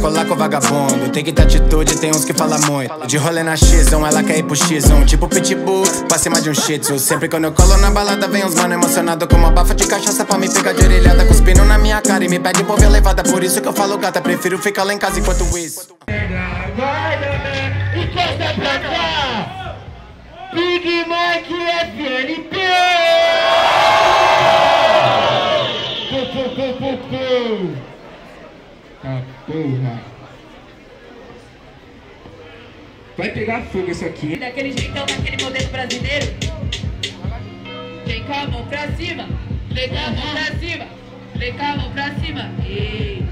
colar com vagabundo. Tem que ter atitude, tem uns que falam muito. De rolê na X1, ela quer ir pro X1. Tipo pitbull, pra cima de um shih tzu. Sempre quando eu colo na balada, vem uns mano emocionado com uma bafa de cachaça pra me pegar de orelhada. Cuspindo na minha cara e me pede por ver levada. Por isso que eu falo gata, prefiro ficar lá em casa enquanto isso. Encosta pra cá! Big Mike FNP! Porra! Vai pegar fogo isso aqui. Daquele jeitão, daquele modelo brasileiro. Vem com a mão pra cima, vem com a mão pra cima, vem com a mão pra cima. E...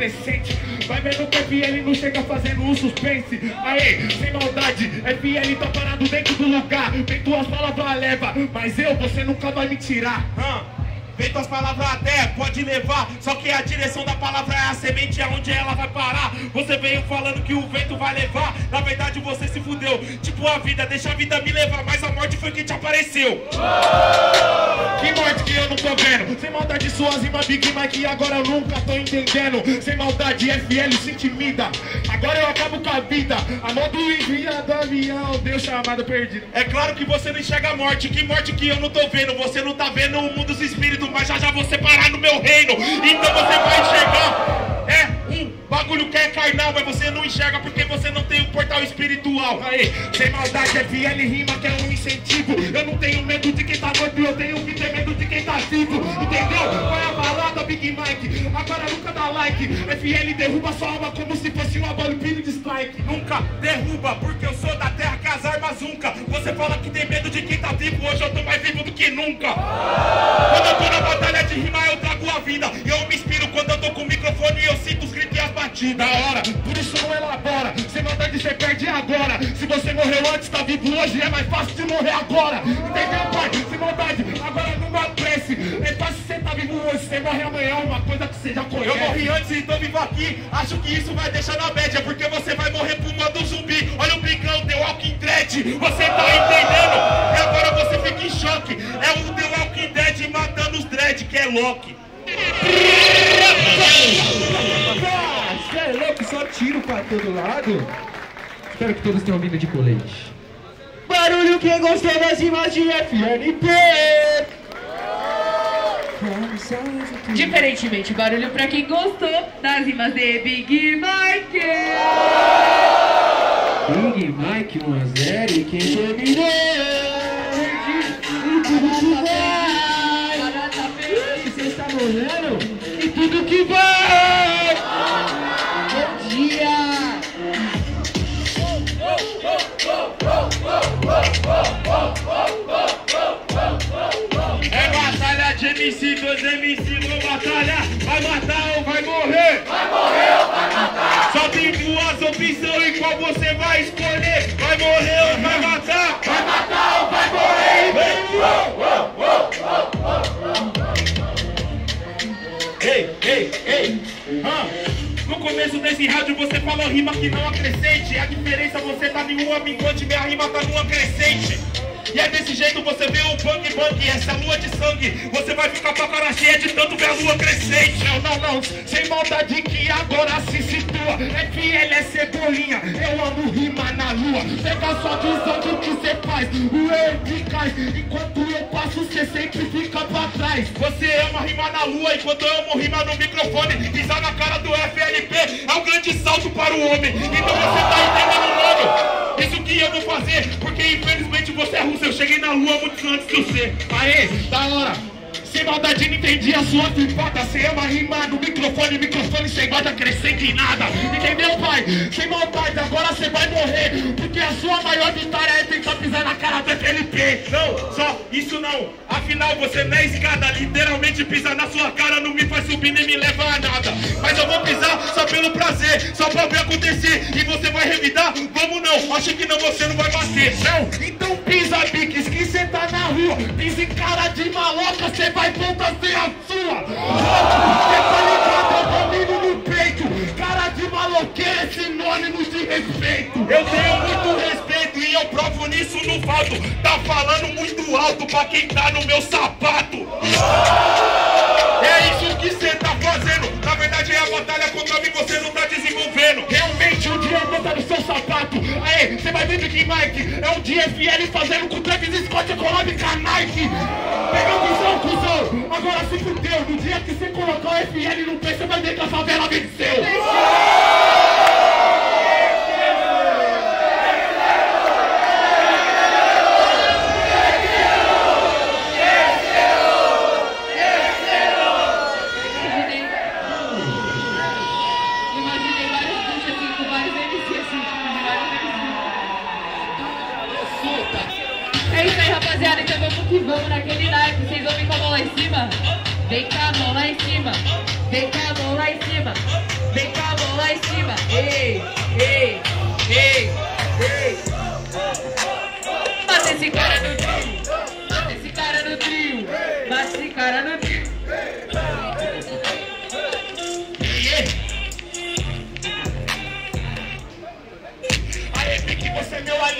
acrescente. Vai vendo que FL não chega fazendo um suspense. Aê, sem maldade, FL tá parado dentro do lugar. Vem tuas palavras leva, mas eu, você nunca vai me tirar. Vem tuas palavras até, pode levar. Só que a direção da palavra é a semente aonde ela vai parar. Você veio falando que o vento vai levar. Na verdade você se fudeu. Tipo a vida, deixa a vida me levar. Mas a morte foi quem te apareceu. Morte que Sem maldade suas rimas Big Mike Agora eu nunca tô entendendo Sem maldade FL se intimida Agora eu acabo com a vida A mão do enviado avião Deu chamada perdida É claro que você não enxerga a morte. Que morte que eu não tô vendo. Você não tá vendo o mundo dos espíritos. Mas já já você parar no meu reino. Então você vai enxergar. É um bagulho que é carnal, mas você não enxerga porque você não tem portal espiritual. Aí, sem maldade FL rima que é um incentivo Eu não tenho medo de quem tá morto Eu tenho que ter medo de quem tá vivo Entendeu? É a balada Big Mike Agora nunca dá like FL derruba sua alma como se fosse uma bola de dislike Nunca derruba, porque eu sou da terra que as armas nunca. Você fala que tem medo de quem tá vivo, hoje eu tô mais vivo do que nunca. Quando eu tô na batalha de rima, eu trago a vida. Eu me inspiro quando eu tô com o microfone e eu sinto os gritos e as batidas. Da hora, por isso não elabora Sem perde agora Se você morreu antes, tá vivo hoje É mais fácil de morrer agora Entendeu, pai? Sem maldade, agora não prece É fácil você tá vivo hoje Você morre amanhã, uma coisa que você já conhece Eu morri antes e tô vivo aqui. Acho que isso vai deixar na média, porque você vai morrer pro modo zumbi. Olha o Bigão, The Walking Dead. Você tá entendendo? E agora você fica em choque. É o The Walking Dead matando os dread, que é Loki. Você é louco, só tiro pra todo lado. Espero que todos tenham vindo de colete. Barulho quem gostou das rimas de FNP. Diferentemente, barulho pra quem gostou das rimas de Big Mike. Big Mike 1 a 0 e quem terminou? E tudo que vai. Barata verde. Você está morrendo? E tudo que vai. MC, dois MC vão batalhar. Vai matar ou vai morrer? Vai morrer ou vai matar? Só tem duas opções e qual você vai escolher? Vai morrer ou vai matar? Vai matar ou vai morrer? Ei, ei, ei! Ah, no começo desse rádio você falou rima que não acrescente. A diferença você tá em uma minguante, minha rima tá numa crescente. E é desse jeito você vê o bang bang, essa lua de sangue. Você vai ficar com a cara cheia de tanto ver a lua crescente. Não, não, não, sem maldade que agora se situa FL é cebolinha, eu amo rima na lua Pega sua visão do que cê faz, o eficaz Enquanto eu passo, cê sempre fica pra trás Você ama rimar na lua enquanto eu amo rimar no microfone. Pisar na cara do FLP é um grande salto para o homem. Então você tá entendendo, mano? Isso que eu vou fazer, porque infelizmente você é russo. Eu cheguei na lua muito antes de você. Aê, da hora sem maldade não entendi a sua flipata Cê ama rimar no microfone, microfone sem guarda crescente em nada Entendeu, pai? Sem maldade, agora cê vai morrer Porque a sua maior vitória é tentar pisar na cara do FLP Não, só isso não. Você não é escada. Literalmente pisar na sua cara não me faz subir nem me leva a nada. Mas eu vou pisar só pelo prazer, só pra ver acontecer. E você vai revidar? Vamos não. Acho que não, você não vai bater. Não. Então pisa, Bix, que cê tá na rua Pisa em cara de maloca, cê vai ponta sem a sua muito alto pra quem tá no meu sapato. É isso que cê tá fazendo. Na verdade é a batalha contra mim, você não tá desenvolvendo. Realmente o dia bota no seu sapato Aê, cê vai ver Big Mike É um dia FL fazendo com Travis Scott econômica Nike Pegou visão, cuzão Agora se fudeu No dia que você colocar o FL no pé Você vai ver que a favela venceu MC. É isso aí, rapaziada. Então vamos que vamos naquele naipe. Vocês ouvem com a mão lá em cima? Vem com a mão lá em cima. Vem com a mão lá em cima. Vem com a mão lá em cima. Ei, ei, ei, ei. Mata esse cara no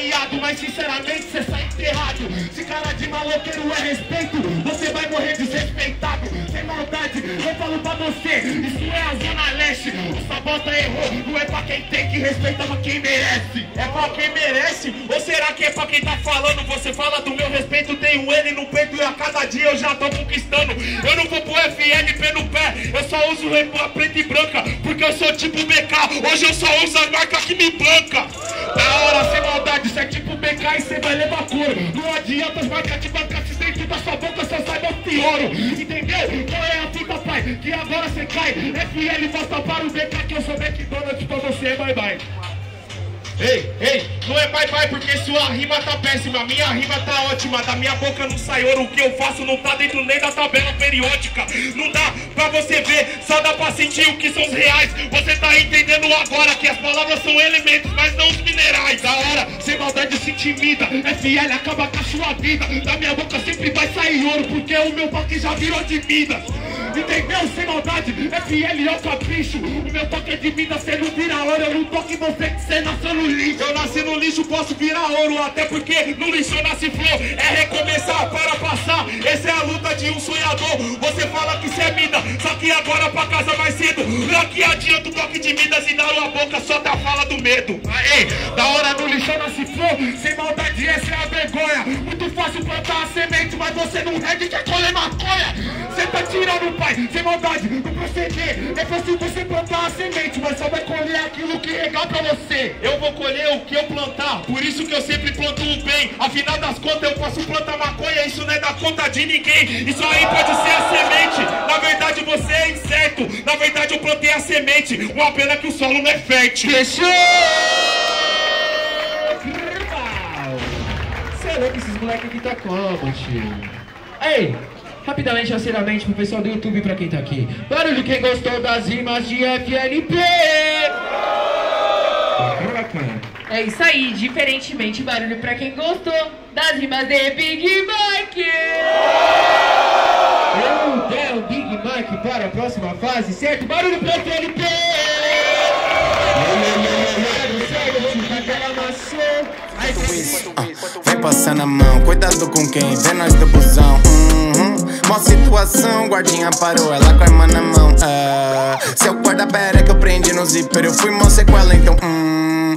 aliado Mas sinceramente você sai enterrado Se cara de maloqueiro é respeito Você vai morrer desrespeitado Sem maldade, eu falo pra você Isso é a Zona Leste O Sabota errou Não é pra quem tem que respeitar pra quem merece É pra quem merece? Ou será que é pra quem tá falando? Você fala do meu respeito, tenho ele no peito e a cada dia eu já tô conquistando. Eu não vou pro FLP no pé, eu só uso roupa preta e branca, porque eu sou tipo BK. Hoje eu só uso a marca que me banca. Da hora, sem maldade, isso é tipo BK e cê vai levar couro Não adianta as marcas de banca se dentro da sua boca só saiba pioro Entendeu? Qual é a fita, pai? Que agora cê cai FL mostra para o BK que eu sou McDonald's pra você, bye bye Ei, ei, não é bye bye porque sua rima tá péssima, minha rima tá ótima, da minha boca não sai ouro, o que eu faço não tá dentro nem da tabela periódica. Não dá pra você ver, só dá pra sentir o que são os reais. Você tá entendendo agora que as palavras são elementos, mas não os minerais. Da hora, sem maldade se intimida FL acaba com a sua vida Da minha boca sempre vai sair ouro Porque o meu toque já virou de Midas Entendeu? Sem maldade, é o capricho O meu toque é de Midas, cê não vira ouro Eu não toque você que cê nasceu no lixo Eu nasci no lixo, posso virar ouro, até porque no lixo eu nasci flor. É recomeçar para passar, essa é a luta de um sonhador. Você fala que cê é mida, só que agora pra casa mais cedo. Daqui adianta o toque de Midas e na a boca só da fala do medo. Aê, da hora no lixão nasce flor Sem maldade, essa é a vergonha Muito fácil plantar a semente Mas você não rende, quer sem maldade No proceder, é fácil você plantar a semente Mas só vai colher aquilo que regar pra você Eu vou colher o que eu plantar, por isso que eu sempre planto o bem. Afinal das contas, eu posso plantar maconha, isso não é da conta de ninguém. Isso aí pode ser a semente. Na verdade, você é incerto. Na verdade, eu plantei a semente. Uma pena que o solo não é fértil. Fechou! Você é louco, esses moleques aqui tá como, tio? Ei, rapidamente, rasteiramente, pro pessoal do YouTube, pra quem tá aqui. Barulho quem gostou das rimas de FLP! É isso aí, diferentemente barulho pra quem gostou das rimas de Big Mike. Eu der o Big Mike para a próxima fase, certo? Barulho pra FLP! Ah, Vem passando a mão, cuidado com quem vê nós do busão. Uhum. Mó situação, guardinha parou, ela com a arma na mão. Ah, seu guarda-pé é que eu prendi no zíper, eu fui mó sequela, então. Hum,